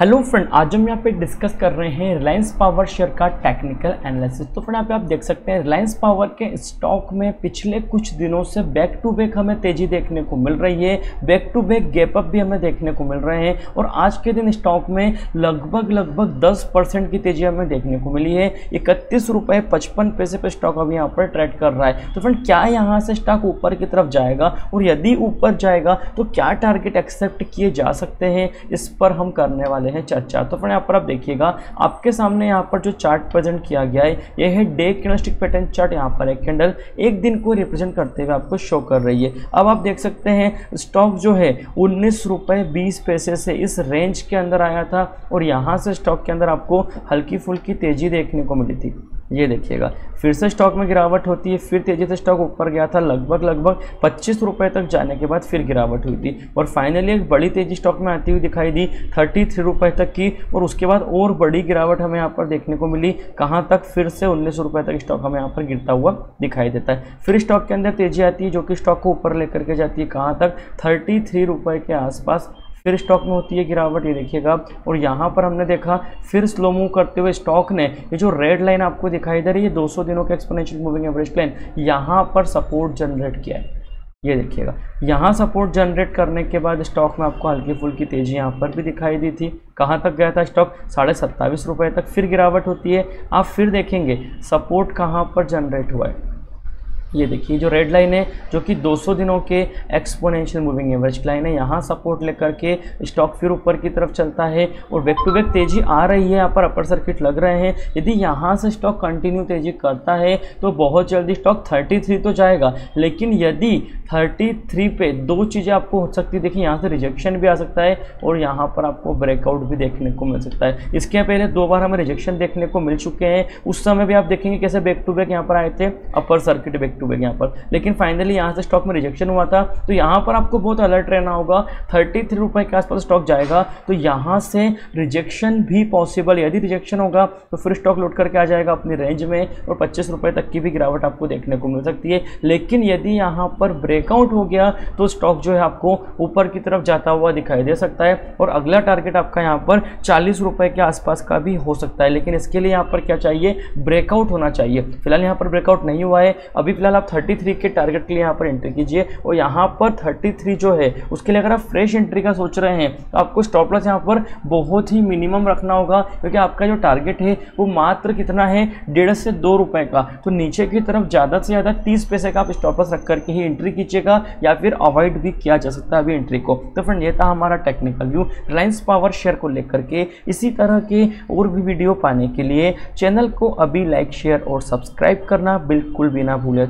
Hello friend आज हम यहाँ पे डिस्कस कर रहे हैं रिलायंस पावर शेयर का टेक्निकल एनालिसिस तो फ्रेंड यहाँ पे आप देख सकते हैं रिलायंस पावर के स्टॉक में पिछले कुछ दिनों से बैक टू बैक हमें तेज़ी देखने को मिल रही है। Back to back gap up भी हमें देखने को मिल रहे हैं और आज के दिन स्टॉक में लगभग लगभग दस परसेंट की तेज़ी हमें देखने को मिली है। इकतीस रुपये पचपन पैसे पर स्टॉक अभी यहाँ पर ट्रेड कर रहा है। तो फ्रेंड क्या यहाँ से स्टॉक ऊपर की तरफ़ जाएगा? और यदि ऊपर जाएगा तो क्या टारगेट एक्सेप्ट किए जा सकते हैं? इस पर हम करने वाले वाले हैं चर्चा। तो फ्रेंड, यहाँ पर आप देखिएगा, आपके सामने यहाँ पर जो चार्ट प्रेजेंट किया गया है, ये है डे कैंडलस्टिक पैटर्न चार्ट। यहाँ पर एक कैंडल एक दिन को रिप्रेजेंट करते हुए आपको शो कर रही है। अब आप देख सकते हैं, स्टॉक जो है, उन्नीस रुपये बीस पैसे से इस रेंज के अंदर आया था और यहाँ से स्टॉक के अंदर आपको हल्की फुल्की तेज़ी देखने को मिली थी। ये देखिएगा। फिर से स्टॉक में गिरावट होती है, फिर तेज़ी से स्टॉक ऊपर गया था, लगभग लगभग पच्चीस रुपये तक जाने के बाद फिर गिरावट हुई थी। और फाइनली एक बड़ी तेज़ी स्टॉक में आती हुई दिखाई दी थर्टी थ्री रुपये तक की। और उसके बाद और बड़ी गिरावट हमें यहाँ पर देखने को मिली। कहाँ तक? फिर से उन्नीस रुपये तक स्टॉक हमें यहाँ पर गिरता हुआ दिखाई देता है। फिर स्टॉक के अंदर तेज़ी आती है, जो कि स्टॉक को ऊपर लेकर के जाती है। कहाँ तक? थर्टी थ्री रुपये के आसपास फिर स्टॉक में होती है गिरावट, ये देखिएगा और यहाँ पर हमने देखा, फिर स्लो मूव करते हुए स्टॉक ने ये जो रेड लाइन आपको दिखाई दे रही है 200 दिनों के एक्सपोनेंशियल मूविंग एवरेज लाइन यहाँ पर सपोर्ट जनरेट किया है। ये देखिएगा, यहाँ सपोर्ट जनरेट करने के बाद स्टॉक में आपको हल्की फुल्की तेज़ी यहाँ पर भी दिखाई दी थी। कहाँ तक गया था स्टॉक साढ़े सत्ताईस रुपये तक फिर गिरावट होती है। आप फिर देखेंगे सपोर्ट कहाँ पर जनरेट हुआ है? ये देखिए, जो रेड लाइन है, जो कि 200 दिनों के एक्सपोनेंशियल मूविंग एवरेज लाइन है, यहाँ सपोर्ट लेकर के स्टॉक फिर ऊपर की तरफ़ चलता है और बैक टू बैक तेज़ी आ रही है, यहाँ पर अपर सर्किट लग रहे हैं। यदि यहाँ से स्टॉक कंटिन्यू तेज़ी करता है तो बहुत जल्दी स्टॉक 33 तो जाएगा। लेकिन यदि 33 पे दो चीज़ें आपको हो सकती देखिए यहाँ से रिजेक्शन भी आ सकता है और यहाँ पर आपको ब्रेकआउट भी देखने को मिल सकता है। इसके पहले दो बार हमें रिजेक्शन देखने को मिल चुके हैं। उस समय भी आप देखेंगे कैसे बैक टू बैक यहाँ पर आए थे upper circuit back to back यहाँ पर। लेकिन फाइनली यहाँ से स्टॉक में रिजेक्शन हुआ था तो यहाँ पर आपको बहुत अलर्ट रहना होगा थर्टी थ्री रुपये के आसपास स्टॉक जाएगा तो यहाँ से रिजेक्शन भी पॉसिबल यदि रिजेक्शन होगा तो फिर स्टॉक लौट करके आ जाएगा अपनी रेंज में, और पच्चीस रुपये तक की भी गिरावट आपको देखने को मिल सकती है। लेकिन यदि यहाँ पर ब्रेकआउट हो गया तो स्टॉक जो है आपको ऊपर की तरफ़ जाता हुआ दिखाई दे सकता है, और अगला टारगेट आपका यहाँ पर चालीस रुपये के आसपास का भी हो सकता है। लेकिन इसके लिए यहाँ पर क्या चाहिए? ब्रेकआउट होना चाहिए। फ़िलहाल यहाँ पर ब्रेकआउट नहीं हुआ है। अभी फ़िलहाल आप 33 के टारगेट के लिए यहाँ पर एंट्री कीजिए और यहाँ पर 33 जो है, उसके लिए अगर आप फ्रेश एंट्री का सोच रहे हैं तो आपको स्टॉप लॉस यहाँ पर बहुत ही मिनिमम रखना होगा, क्योंकि आपका जो टारगेट है, वो मात्र कितना है, डेढ़ से दो रुपए का। तो नीचे की तरफ़ ज़्यादा से ज़्यादा तीस पैसे का आप स्टॉप लॉस रख करके ही एंट्री कीजिएगा, या फिर अवॉइड भी किया जा सकता है अभी एंट्री को। तो फ्रेंड ये था हमारा technical view Reliance Power share को लेकर के इसी तरह के और भी वीडियो पाने के लिए चैनल को अभी लाइक शेयर और सब्सक्राइब करना बिल्कुल भी ना भूलें